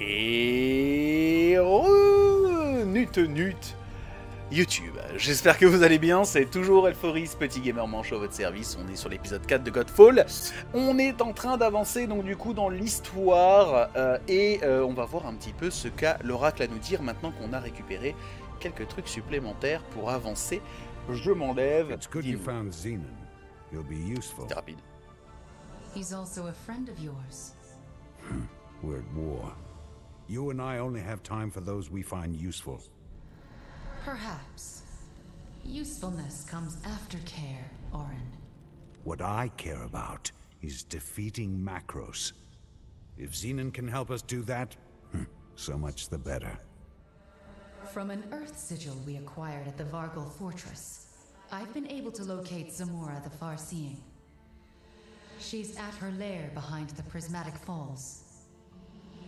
Et... Nut nut YouTube. J'espère que vous allez bien, c'est toujours Elphoris, petit gamer manchot à votre service, on est sur l'épisode 4 de Godfall. On est en train d'avancer donc du coup dans l'histoire euh, et euh, on va voir un petit peu ce qu'a l'oracle à nous dire maintenant qu'on a récupéré quelques trucs supplémentaires pour avancer. Je m'enlève. It's good you found Zenon. He'll be useful. C'est rapide. He's also a friend of yours. We're at war. You and I only have time for those we find useful. Perhaps. Usefulness comes after care, Orin. What I care about is defeating Macros. If Zenon can help us do that, hmm, so much the better. From an Earth sigil we acquired at the Vargal Fortress, I've been able to locate Zamora the Farseeing. She's at her lair behind the Prismatic Falls.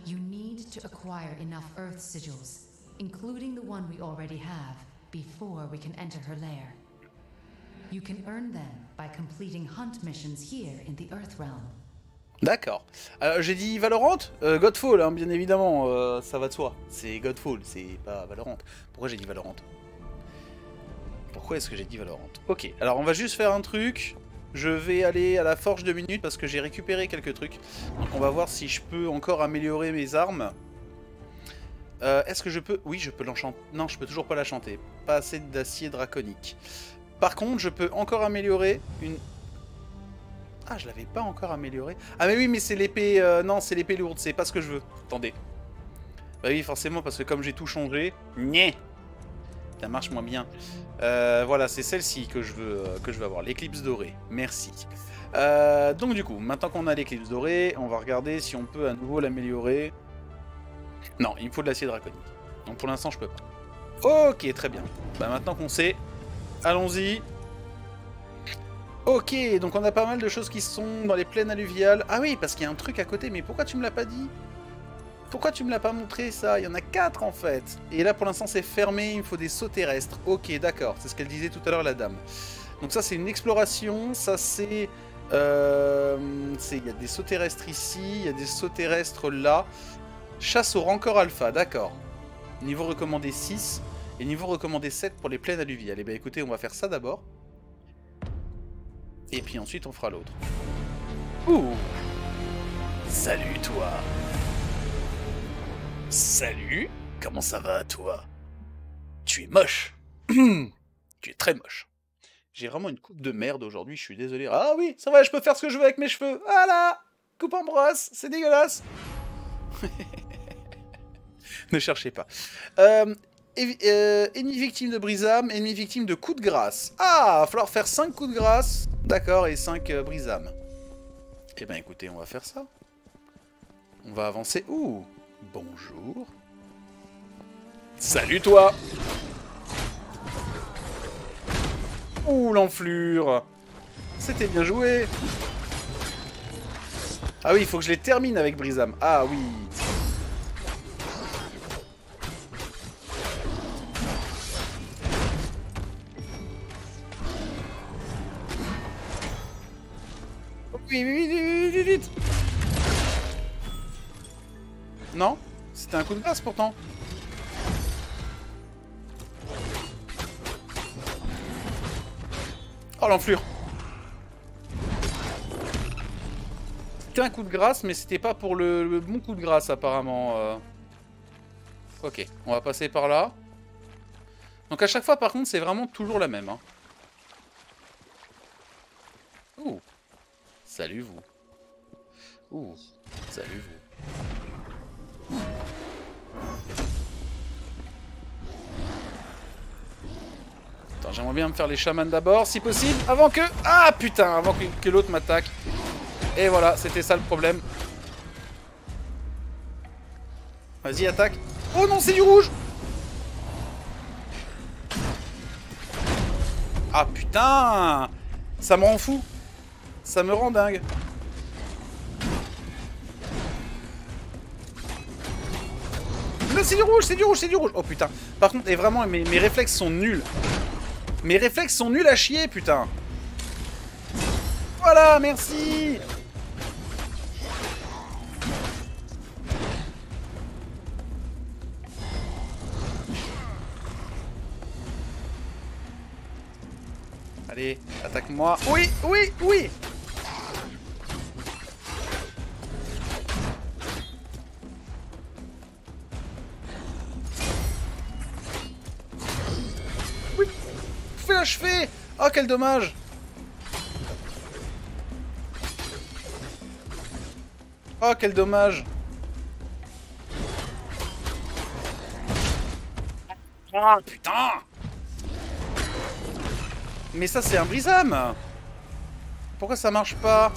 You need to acquire enough Earth sigils, including the one we already have, before we can enter her lair. You can earn them by completing hunt missions here in the Earth Realm. D'accord. Alors j'ai dit Valorant euh, Godfall, hein, bien évidemment, euh, ça va de soi. C'est Godfall, c'est pas Valorant. Pourquoi j'ai dit Valorant? Pourquoi est-ce que j'ai dit Valorant? Ok, alors on va juste faire un truc. Je vais aller à la forge de minutes parce que j'ai récupéré quelques trucs. Donc on va voir si je peux encore améliorer mes armes. Euh, Est-ce que je peux... Oui, je peux l'enchanter. Non, je peux toujours pas la chanter. Pas assez d'acier draconique. Par contre, je peux encore améliorer une... Ah, je l'avais pas encore amélioré. Ah mais oui, mais c'est l'épée... euh, non, c'est l'épée lourde, c'est pas ce que je veux. Attendez. Bah oui, forcément, parce que comme j'ai tout changé... Nyeh Ça marche moins bien. Euh, voilà, c'est celle-ci que je veux euh, que je veux avoir. L'éclipse dorée. Merci. Euh, donc du coup, maintenant qu'on a l'éclipse dorée, on va regarder si on peut à nouveau l'améliorer. Non, il me faut de l'acier draconique. Donc pour l'instant, je peux pas. Ok, très bien. Bah maintenant qu'on sait, allons-y. Ok, donc on a pas mal de choses qui sont dans les plaines alluviales. Ah oui, parce qu'il y a un truc à côté, mais pourquoi tu me l'as pas dit? Pourquoi tu me l'as pas montré ça? Il y en a quatre en fait. Et là pour l'instant c'est fermé, il me faut des sauts terrestres. Ok, d'accord, c'est ce qu'elle disait tout à l'heure la dame. Donc ça c'est une exploration, ça c'est... euh, Il y a des sauts terrestres ici, il y a des sauts terrestres là. Chasse au rancor alpha, d'accord. Niveau recommandé 6 et niveau recommandé 7 pour les plaines alluviales. Et bien écoutez, on va faire ça d'abord. Et puis ensuite on fera l'autre. Ouh Salut toi Salut Comment ça va toi? Tu es moche Tu es très moche. J'ai vraiment une coupe de merde aujourd'hui, je suis désolé. Ah oui, ça va, je peux faire ce que je veux avec mes cheveux. Voilà Coupe en brosse, c'est dégueulasse Ne cherchez pas. Euh, euh, ennemi victime de brisame, ennemi victime de coup de grâce. Ah, va falloir faire 5 coups de grâce. D'accord, et 5 euh, brisames. Eh ben écoutez, on va faire ça. On va avancer. Ouh, bonjour. Salut toi Ouh, l'enflure C'était bien joué Ah oui, il faut que je les termine avec brisame. Ah Oui, coup de grâce pourtant. Oh l'enflure C'était un coup de grâce, mais c'était pas pour le, le bon coup de grâce apparemment. euh. Ok, on va passer par là. Donc à chaque fois par contre c'est vraiment toujours la même. Hein. Ouh. Salut vous. Ouh. Salut vous. J'aimerais bien me faire les chamans d'abord, si possible, avant que... Ah putain, avant que, l'autre m'attaque. Et voilà, c'était ça le problème. Vas-y, attaque. Oh non, c'est du rouge Ah putain Ça me rend fou. Ça me rend dingue. Non, c'est du rouge, c'est du rouge, c'est du rouge. Oh putain. Par contre, et vraiment, mes, mes réflexes sont nuls. Mes réflexes sont nuls à chier, putain. Voilà, merci. Allez, attaque-moi. Oui, oui, oui. Oh, quel dommage. Oh, quel dommage. Ah, putain. Mais ça, c'est un brisame Pourquoi ça marche pas?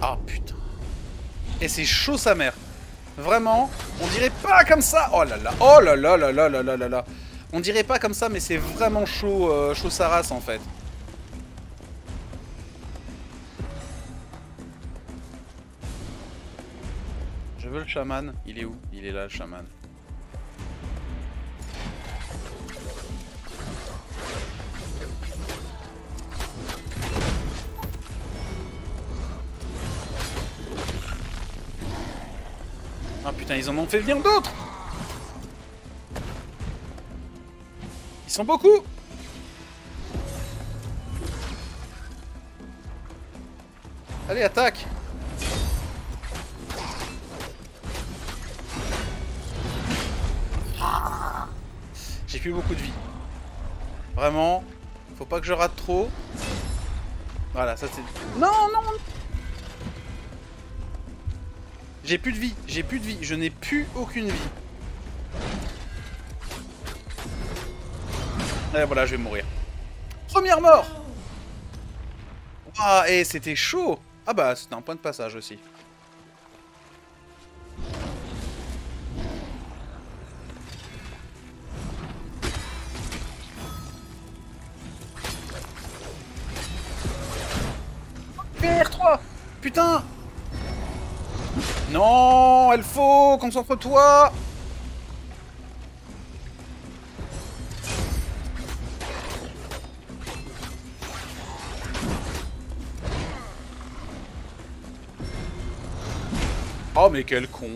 Ah, putain. Et c'est chaud sa mère. Vraiment, on dirait comme ça Oh là là Oh là là là là là là là là On dirait pas comme ça, mais c'est vraiment chaud, euh, chaud sa race, en fait. Je veux le chaman. Il est où? Il est là, le chaman. Putain, ils en ont fait venir d'autres Ils sont beaucoup Allez, attaque J'ai plus beaucoup de vie. Vraiment, faut pas que je rate trop. Voilà, ça c'est... Non, non J'ai plus de vie, j'ai plus de vie, je n'ai plus aucune vie. Et voilà, je vais mourir. Première mort Ah, et c'était chaud Ah bah, c'était un point de passage aussi. PR3 Putain Non Elle faut Concentre-toi Oh mais quel con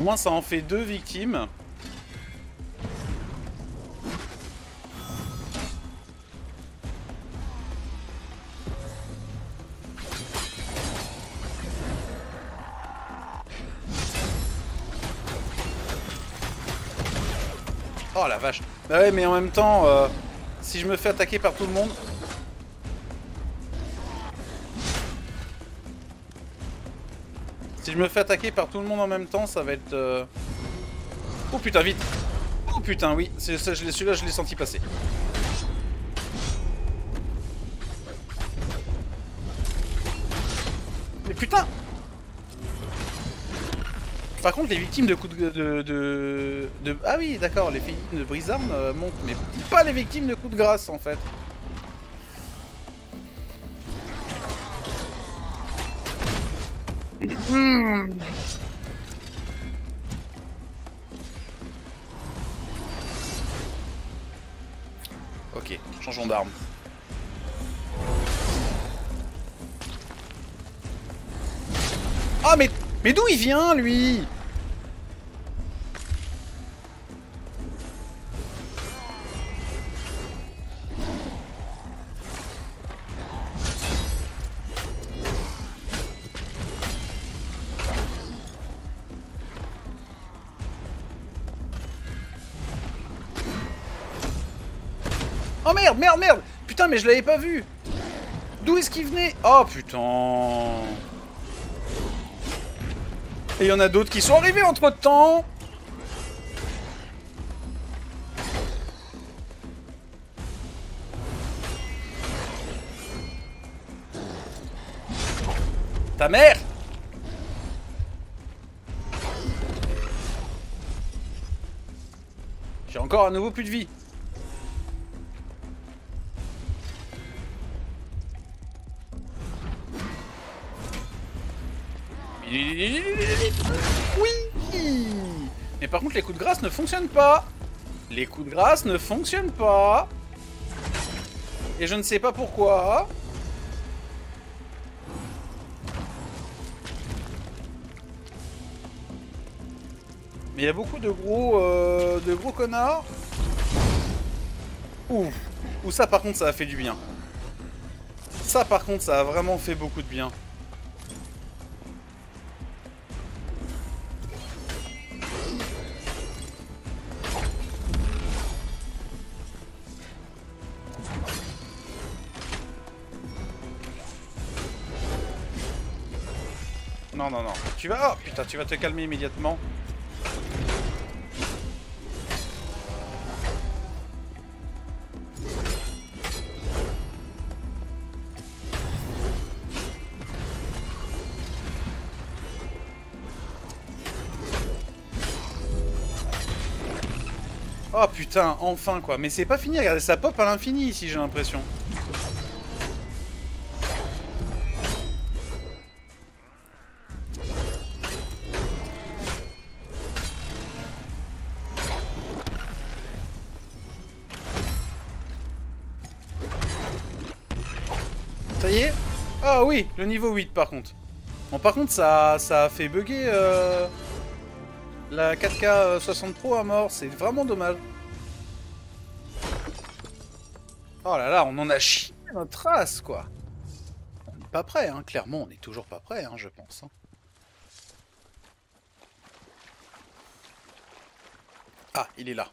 Au moins ça en fait deux victimes. Oh la vache. Bah ouais mais en même temps, euh, si je me fais attaquer par tout le monde... Si je me fais attaquer par tout le monde en même temps, ça va être... euh, Oh putain, vite Oh putain, oui, celui-là je l'ai senti passer. Mais putain Par contre, les victimes de coups de... de, de, de- Ah oui, d'accord, les victimes de brise-armes euh, montent, mais pas les victimes de coups de grâce, en fait. Ok, changeons d'arme. Ah mais mais d'où il vient lui? Merde, merde, Putain, mais je l'avais pas vu. D'où est-ce qu'il venait? Oh putain. Et il y en a d'autres qui sont arrivés entre-temps. Ta mère! J'ai encore à nouveau plus de vie. Oui Mais par contre, les coups de grâce ne fonctionnent pas Les coups de grâce ne fonctionnent pas Et je ne sais pas pourquoi. Mais il y a beaucoup de gros, euh, de gros connards. Ouh. Ouh, ça par contre, ça a fait du bien. Ça par contre, ça a vraiment fait beaucoup de bien. Tu vas... Oh, putain, tu vas te calmer immédiatement. Oh putain, enfin quoi. Mais c'est pas fini, regardez, ça pop à l'infini ici, j'ai l'impression. Le niveau 8 par contre. Bon par contre ça, ça a fait bugger euh, la 4K 60 Pro à mort, c'est vraiment dommage. Oh là là, on en a chié notre race quoi. On n'est pas prêt, hein. clairement on n'est toujours pas prêt, hein, je pense. hein. Ah, il est là.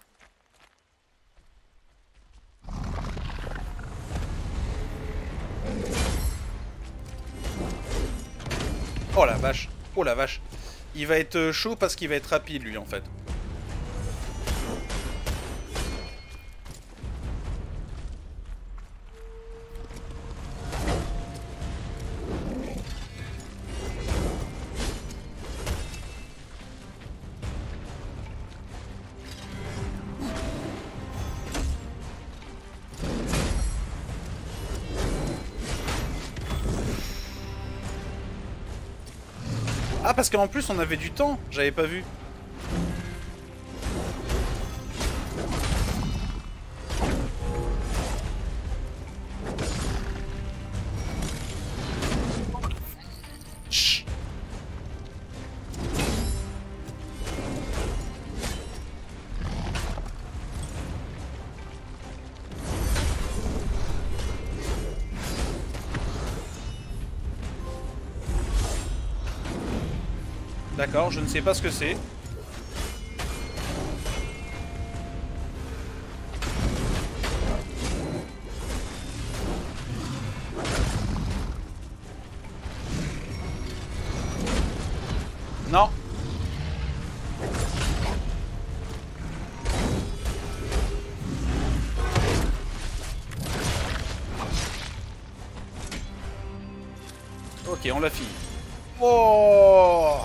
Oh la vache. Oh la vache. Il va être euh, chaud parce qu'il va être rapide lui en fait. Ah parce qu'en plus on avait du temps, j'avais pas vu. D'accord, je ne sais pas ce que c'est. Non. Ok, on l'a fini. Oh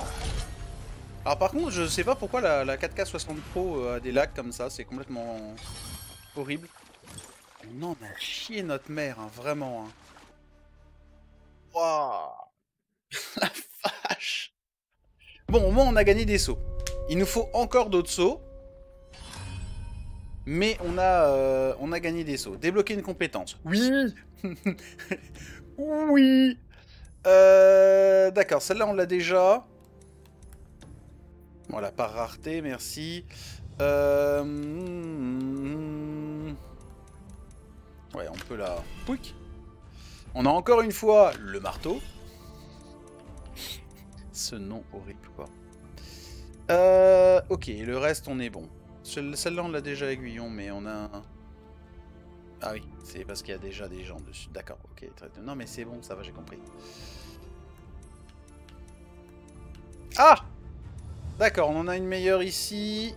alors par contre, je sais pas pourquoi la, la 4K 60 Pro euh, a des lags comme ça, c'est complètement horrible. On en a chié notre mère, hein, vraiment. Hein. Wouah La vache Bon, au moins on a gagné des sauts. Il nous faut encore d'autres sauts. Mais on a, euh, gagné des sauts. Débloquer une compétence. Oui Oui euh, D'accord, celle-là on l'a déjà. Voilà, par rareté, merci. Euh... Ouais, on peut la... Pouic On a encore une fois le marteau. Ce nom horrible, quoi. Euh... Ok, le reste, on est bon. Celle-là, on l'a déjà aiguillon, mais on a... Ah oui, c'est parce qu'il y a déjà des gens dessus. D'accord, ok. Non, mais c'est bon, ça va, j'ai compris. Ah D'accord, on en a une meilleure ici.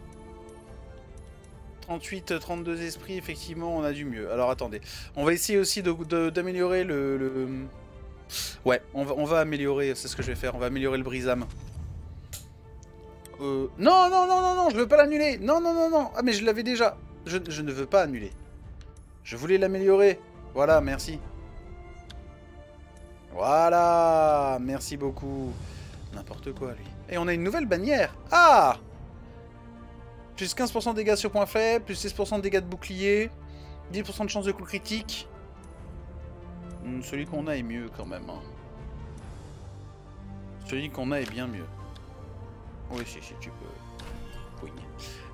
38, 32 esprits, effectivement, on a du mieux. Alors attendez, on va essayer aussi d'améliorer le, Ouais, on va, améliorer, c'est ce que je vais faire, on va améliorer le brisame. Euh... Non, non, non, non, non, je veux pas l'annuler. Non, non, non, non. Ah, mais je l'avais déjà. Je ne veux pas annuler. Je voulais l'améliorer. Voilà, merci. Voilà, merci beaucoup. n'importe quoi, lui. Et on a une nouvelle bannière Ah Plus 15% de dégâts sur point faible, plus 6% de dégâts de bouclier, 10% de chance de coup critique. Hmm, celui qu'on a est mieux, quand même. Hein. Celui qu'on a est bien mieux. Oui, si, si, tu peux.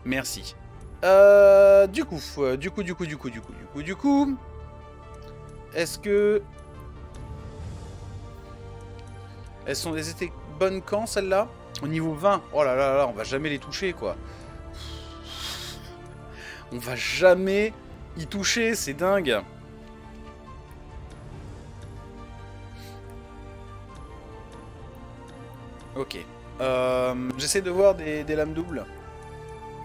Merci. Euh, du coup, euh, du coup, du coup, du coup, du coup, du coup, du coup... Est-ce que... Elles sont elles étaient bonnes quand, celles-là? Au niveau 20 Oh là là là, on va jamais les toucher, quoi. On va jamais y toucher, c'est dingue. Ok. Euh, J'essaie de voir des, lames doubles.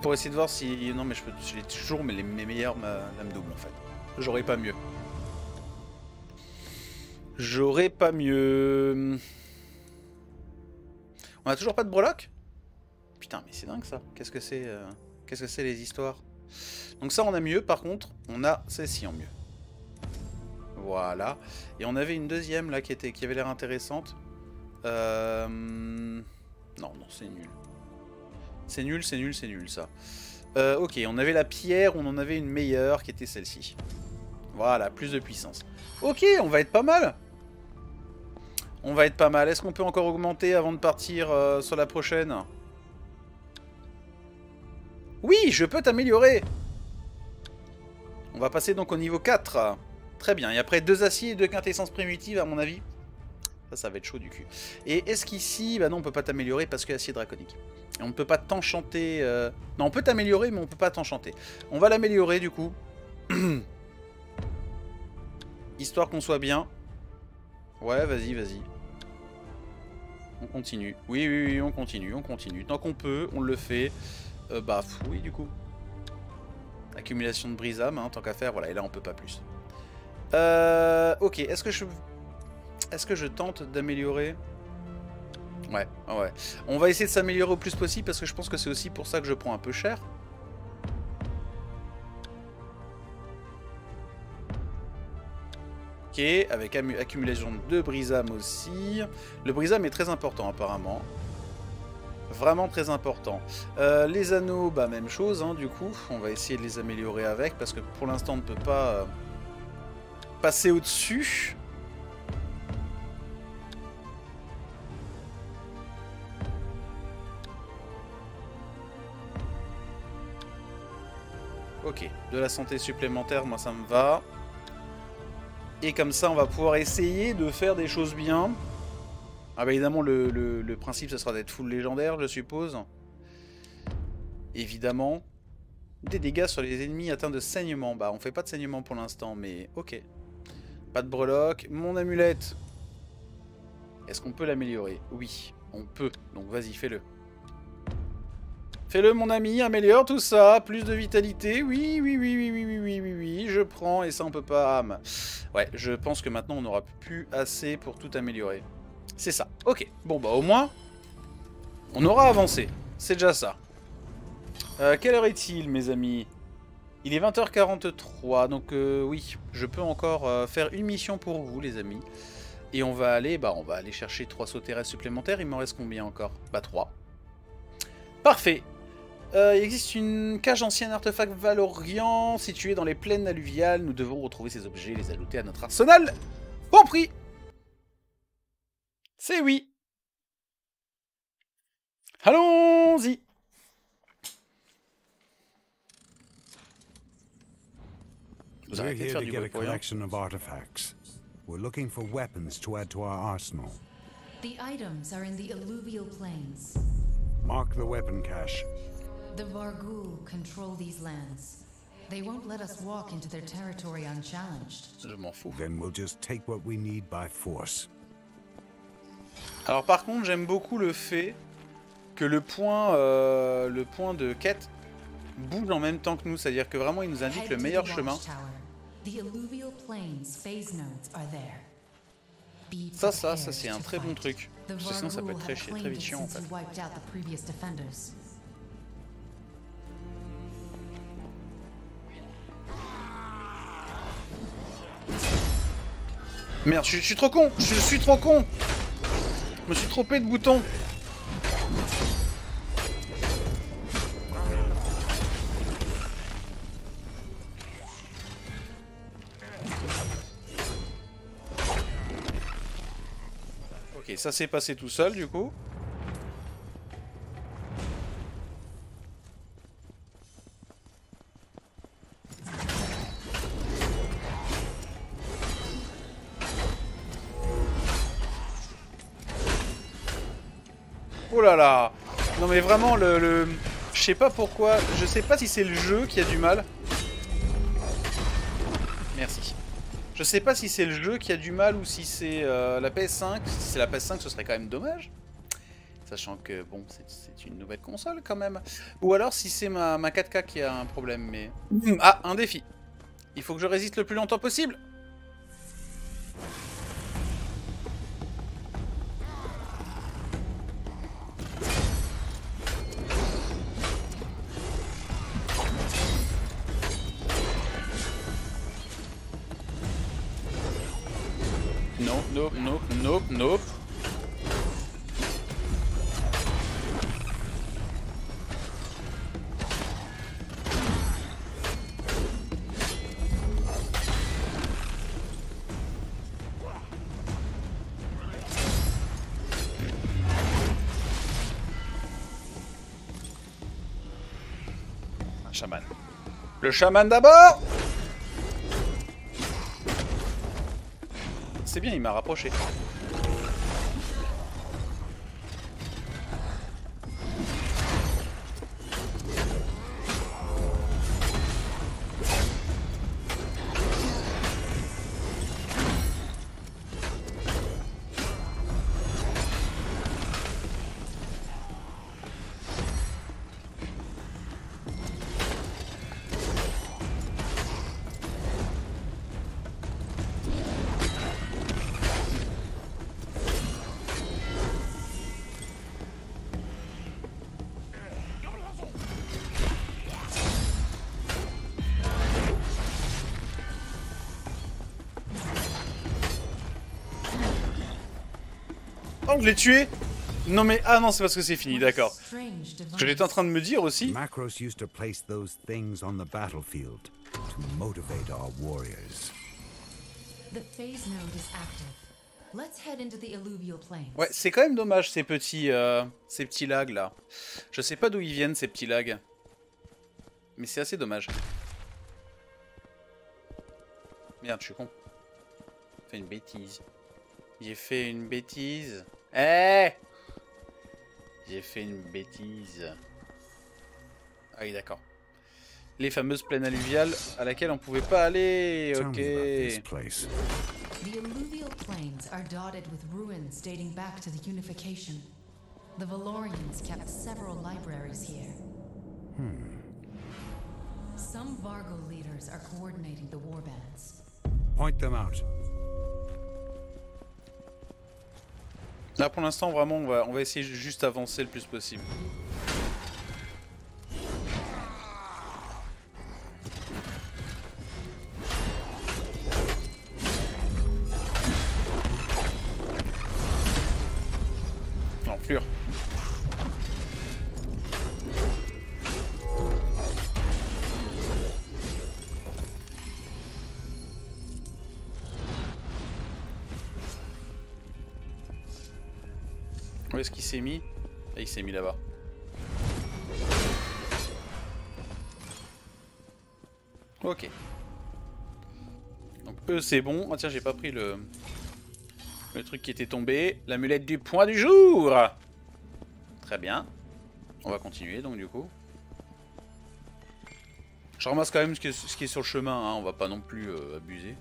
Pour essayer de voir si... Non mais je peux... Toujours mes meilleures lames doubles en fait. J'aurais pas mieux. J'aurais pas mieux. On a toujours pas de breloque Putain, mais c'est dingue ça. Qu'est-ce que c'est euh, Qu'est-ce que c'est les histoires? Donc ça, on a mieux. Par contre, on a celle-ci en mieux. Voilà. Et on avait une deuxième là qui, était, qui avait l'air intéressante. Euh... Non, non, c'est nul. C'est nul, c'est nul, c'est nul ça. Euh, ok, on avait la pierre, on en avait une meilleure qui était celle-ci. Voilà, plus de puissance. Ok, on va être pas mal. On va être pas mal. Est-ce qu'on peut encore augmenter avant de partir euh, sur la prochaine? Oui, je peux t'améliorer On va passer donc au niveau 4. Très bien. Et après, deux aciers et deux quintessence primitives, à mon avis. Ça, ça va être chaud du cul. Et est-ce qu'ici, bah non, on peut pas t'améliorer parce que acier draconique. Et on ne peut pas t'enchanter... Euh, non, on peut t'améliorer, mais on peut pas t'enchanter. On va l'améliorer, du coup. Histoire qu'on soit bien. Ouais, vas-y, vas-y. On continue. Oui, oui, oui, on continue, on continue. Tant qu'on peut, on le fait. Euh, bah, oui, du coup. Accumulation de brisame, tant qu'à faire. Voilà, et là, on peut pas plus. Euh, ok, est-ce que je... Est-ce que je tente d'améliorer? Ouais, ouais. On va essayer de s'améliorer au plus possible parce que je pense que c'est aussi pour ça que je prends un peu cher. Avec accumulation de brisame aussi. Le brisame est très important apparemment. Vraiment très important. Euh, les anneaux, bah même chose hein, du coup. On va essayer de les améliorer avec parce que pour l'instant on ne peut pas euh, passer au-dessus. Ok, de la santé supplémentaire, moi ça me va. Et comme ça, on va pouvoir essayer de faire des choses bien. Ah bah évidemment, le, principe, ce sera d'être full légendaire, je suppose. Évidemment. Des dégâts sur les ennemis atteints de saignement. Bah, on fait pas de saignement pour l'instant, mais ok. Pas de breloque. Mon amulette. Est-ce qu'on peut l'améliorer? Oui, on peut. Donc vas-y, fais-le. Fais-le, mon ami, améliore tout ça. Plus de vitalité. Oui, oui, oui, oui, oui, oui, oui, oui, oui. Je prends et ça, on peut pas... Ouais, je pense que maintenant, on n'aura plus assez pour tout améliorer. C'est ça. Ok. Bon, bah, au moins, on aura avancé. C'est déjà ça. Euh, quelle heure est-il, mes amis? Il est 20h43, donc euh, oui, je peux encore euh, faire une mission pour vous, les amis. Et on va aller, bah, on va aller chercher trois sauts supplémentaires. Il m'en reste combien encore? Bah, 3. Parfait. Euh, il existe une cage ancienne artefact Valorian située dans les plaines alluviales. Nous devons retrouver ces objets et les ajouter à notre arsenal. Compris C'est oui. Allons-y Vous We're here to get a collection of artifacts. We're looking for weapons to add to our arsenal. The items are in the alluvial plains. Mark the weapon cache. The Vargul control these lands. They won't let us walk into their territory unchallenged. Je m'en fous. Then we'll just take what we need by force. Alors par contre, j'aime beaucoup le fait que le point, euh, le point de quête bouge en même temps que nous, c'est-à-dire que vraiment il nous indique le meilleur chemin. Ça, ça, ça c'est un très bon truc. Parce que sinon ça peut être très, très vite chiant en fait. Merde, je, suis trop con Je suis trop con Je me suis trompé de bouton Ok, ça s'est passé tout seul du coup. Vraiment le... le... Je sais pas pourquoi, je sais pas si c'est le jeu qui a du mal. Merci. Je sais pas si c'est le jeu qui a du mal ou si c'est euh, la PS5. Si c'est la PS5, ce serait quand même dommage. Sachant que, bon, c'est une nouvelle console quand même. Ou alors si c'est ma, ma 4K qui a un problème, mais... Ah, un défi. Il faut que je résiste le plus longtemps possible. Le chaman d'abord C'est bien, il m'a rapproché. Oh, je l'ai tué Non mais... Ah non, c'est parce que c'est fini, d'accord. Ce que j'étais en train de me dire aussi... Macros used to place those things on the battlefield to motivate our warriors. The phase node is active. Let's head into the alluvial plains. Ouais, c'est quand même dommage ces petits, euh, ces petits lags là. Je sais pas d'où ils viennent ces petits lags. Mais c'est assez dommage. Merde, je suis con. J'ai fait une bêtise. J'ai fait une bêtise. Eh J'ai fait une bêtise. Ah oui, d'accord. Les fameuses plaines alluviales à laquelle on pouvait pas aller. Ok. The alluvial plains are dotted with ruins dating back to the unification. The Valorians kept several libraries here. Some Vargo leaders are coordinating the warbands. Point them out. Là pour l'instant vraiment on va, on va essayer juste avancer le plus possible. Où est-ce qu'il s'est mis Ah, il s'est mis là-bas. Ok. Donc eux c'est bon. Ah tiens j'ai pas pris le... Le truc qui était tombé. L'amulette du point du jour Très bien. On va continuer donc du coup. Je ramasse quand même ce qui est, sur le chemin, hein. on va pas non plus euh, abuser.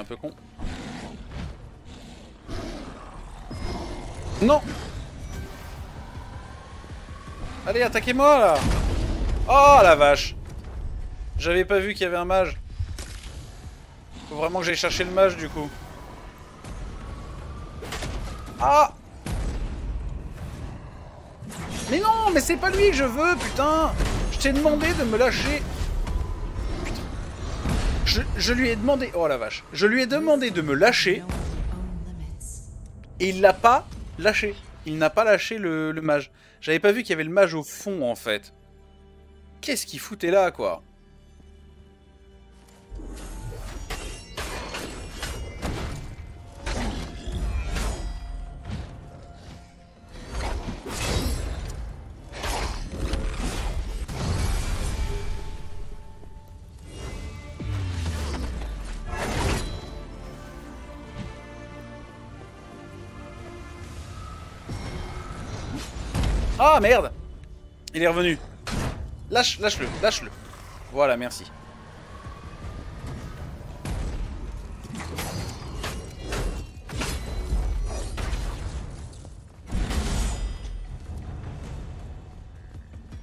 Un peu con. Non Allez, attaquez-moi là Oh la vache J'avais pas vu qu'il y avait un mage. Faut vraiment que j'aille chercher le mage du coup. Ah Mais non, mais c'est pas lui que je veux, putain Je t'ai demandé de me lâcher. Je, lui ai demandé... Oh la vache. Je lui ai demandé de me lâcher et il l'a pas lâché. Il n'a pas lâché le mage. J'avais pas vu qu'il y avait le mage au fond, en fait. Qu'est-ce qu'il foutait là, quoi? Ah merde Il est revenu. Lâche, lâche-le, lâche-le. Voilà, merci.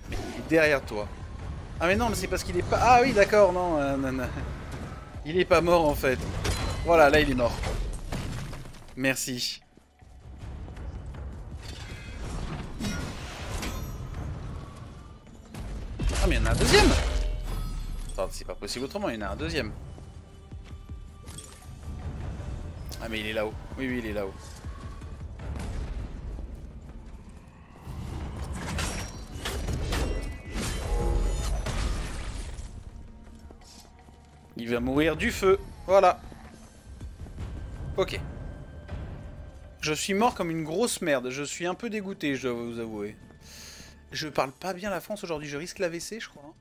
Il est derrière toi. Ah mais non, mais c'est parce qu'il est pas... Ah oui, d'accord, non, euh, non, non. Il est pas mort en fait. Voilà, là il est mort. Merci. Deuxième Attends, c'est pas possible autrement, il y en a un deuxième. Ah mais il est là-haut. Oui, oui, il est là-haut. Il va mourir du feu. Voilà. Ok. Je suis mort comme une grosse merde. Je suis un peu dégoûté, je dois vous avouer. Je parle pas bien la France aujourd'hui. Je risque l'AVC, je crois. hein.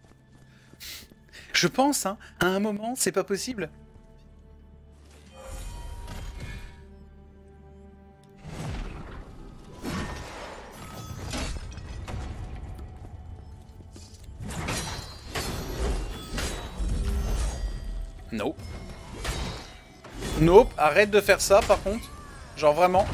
Je pense, hein, à un moment, c'est pas possible. Nope. Nope, arrête de faire ça par contre. Genre vraiment.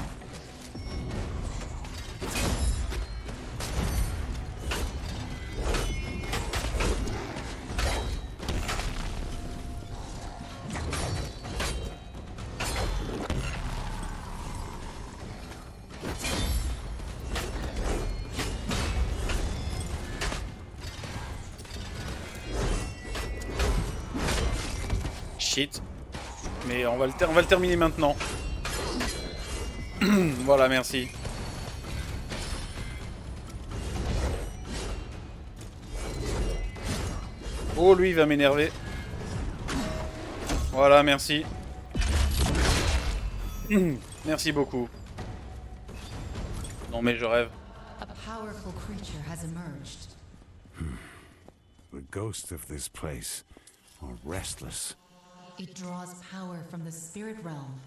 On va le, terminer maintenant. voilà, merci. Oh, lui, il va m'énerver. Voilà, merci. merci beaucoup. Non, mais je rêve. A powerful creature has emerged. The ghosts of this place are restless. It draws power from the spirit realm.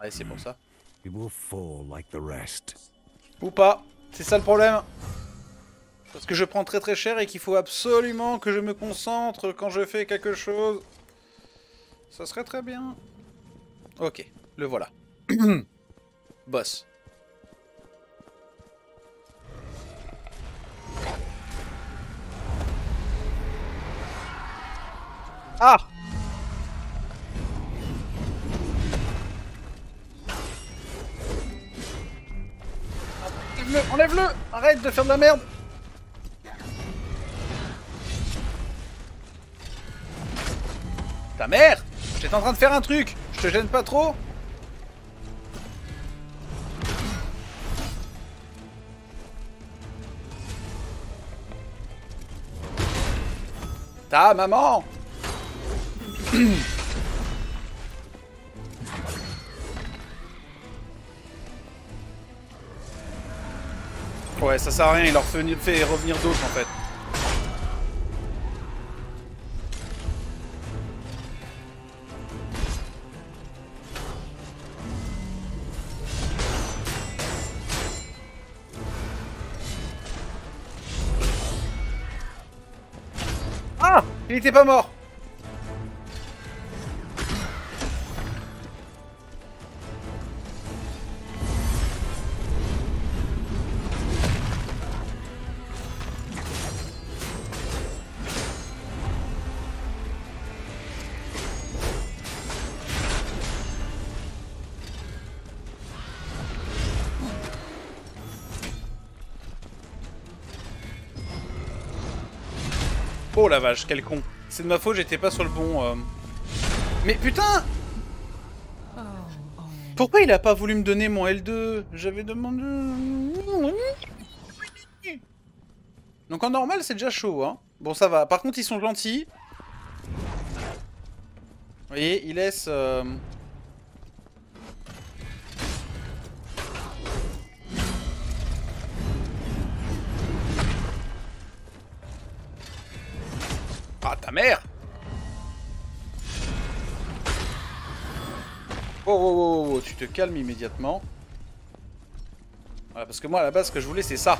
Ouais, c'est pour ça. It will fall like the rest. Ou pas. C'est ça le problème. Parce que je prends très très cher et qu'il faut absolument que je me concentre quand je fais quelque chose. Ça serait très bien. Ok, le voilà. Boss. Ah Enlève-le, Arrête de faire de la merde. Ta mère J'étais en train de faire un truc. Je te gêne pas trop. Ta maman Ouais, ça sert à rien, il leur fait, revenir d'autres en fait. Ah Il était pas mort Oh la vache, quel con. C'est de ma faute, j'étais pas sur le bon... euh. Mais putain. Pourquoi il a pas voulu me donner mon L2 J'avais demandé... Donc en normal, c'est déjà chaud, hein. Bon, ça va. Par contre, ils sont gentils. Vous voyez, ils laissent... euh, ta mère. Oh, oh, oh, oh, tu te calmes immédiatement. Voilà, parce que moi, à la base, ce que je voulais, c'est ça.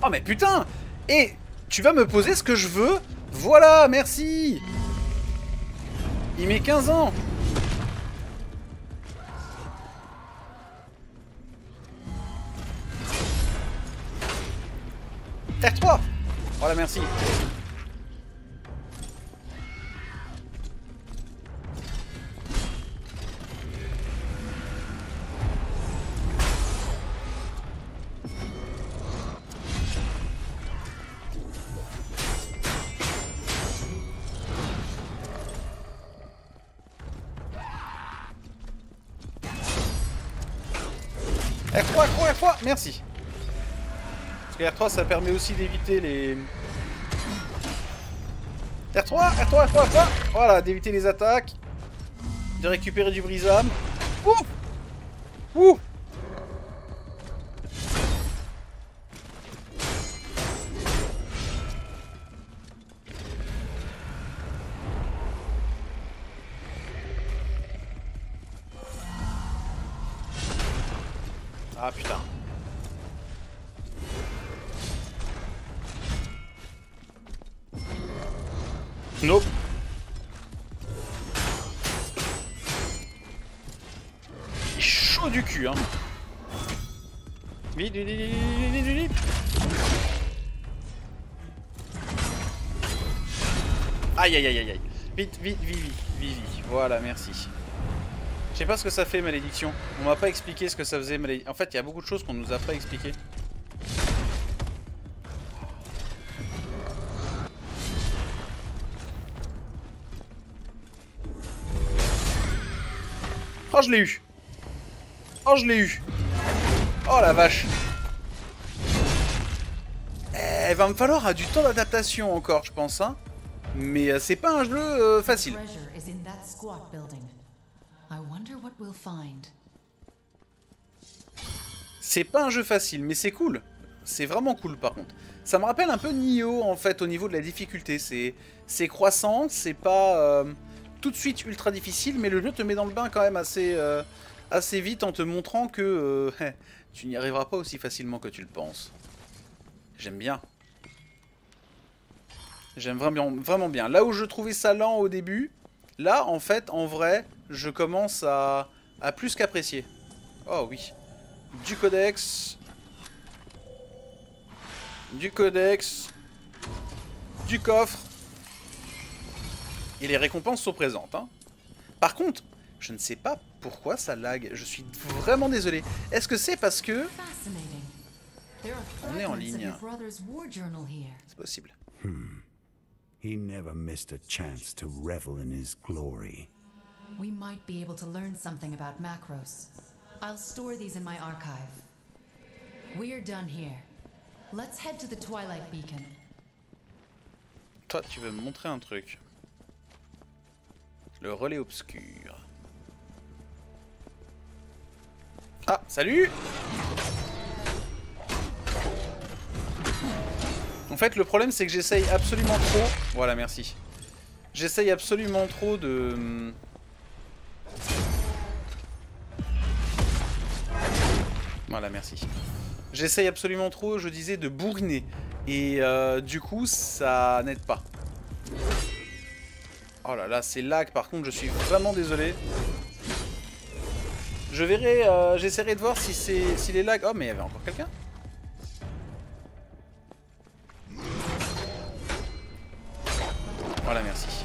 Oh, mais putain! Et tu vas me poser ce que je veux? Voilà, merci! Il met 15 ans Voilà, merci. R3, R3, R3, merci. Parce que R3 ça permet aussi d'éviter les... R3, R3, R3, R3 Voilà, d'éviter les attaques. De récupérer du brisame. Ouh Ouh Aïe, aïe, aïe, aïe, aïe. Vite, vite, vite, vite. Voilà, merci. Je sais pas ce que ça fait, malédiction. On m'a pas expliqué ce que ça faisait, malédiction. En fait, il y a beaucoup de choses qu'on nous a pas expliqué. Oh, je l'ai eu. Oh, je l'ai eu. Oh, la vache. Eh, Il va me falloir du temps d'adaptation encore, je pense. Hein. Mais euh, c'est pas un jeu euh, facile. C'est pas un jeu facile, mais c'est cool. C'est vraiment cool par contre. Ça me rappelle un peu Nioh en fait au niveau de la difficulté. C'est c'est croissant, c'est pas euh, tout de suite ultra difficile, mais le jeu te met dans le bain quand même assez, euh, assez vite en te montrant que euh, tu n'y arriveras pas aussi facilement que tu le penses. J'aime bien. J'aime vraiment, vraiment bien. Là où je trouvais ça lent au début, là en fait en vrai je commence à, à plus qu'apprécier. Oh oui. Du codex. Du codex. Du coffre. Et les récompenses sont présentes. Hein. Par contre, je ne sais pas pourquoi ça lag. Je suis vraiment désolé. Est-ce que c'est parce que... On est en ligne. C'est possible. He never missed a chance to revel in his glory. We might be able to learn something about Macros. I'll store these in my archive. We're done here. Let's head to the Twilight Beacon. Toi, tu veux me montrer un truc. Le relais obscur. Ah, salut En fait, le problème, c'est que j'essaye absolument trop... Voilà, merci. J'essaye absolument trop de... Voilà, merci. J'essaye absolument trop, je disais, de bourriner. Et euh, du coup, ça n'aide pas. Oh là là, c'est lag par contre, je suis vraiment désolé. Je verrai, euh, j'essaierai de voir si c'est si les lags... Oh mais il y avait encore quelqu'un Voilà, merci.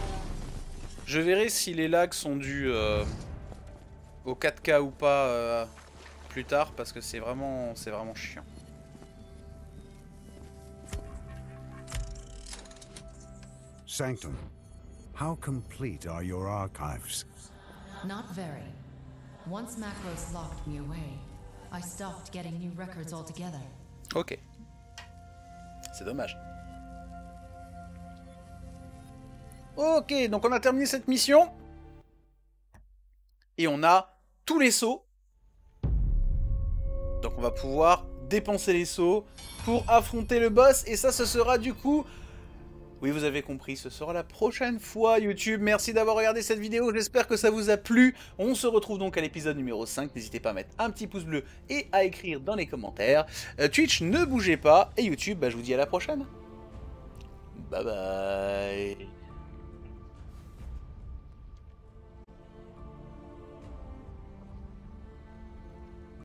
Je verrai si les lags sont dus euh, au 4K ou pas euh, plus tard parce que c'est vraiment, c'est vraiment chiant. Sanctum. How complete are your archives? Not very. Once Macros locked me away, I stopped getting new records altogether. Ok. C'est dommage. Ok, donc on a terminé cette mission. Et on a tous les sauts. Donc on va pouvoir dépenser les sauts pour affronter le boss. Et ça, ce sera du coup... Oui, vous avez compris, ce sera la prochaine fois YouTube. Merci d'avoir regardé cette vidéo, j'espère que ça vous a plu. On se retrouve donc à l'épisode numéro 5. N'hésitez pas à mettre un petit pouce bleu et à écrire dans les commentaires. Euh, Twitch, ne bougez pas. Et YouTube, bah, je vous dis à la prochaine. Bye bye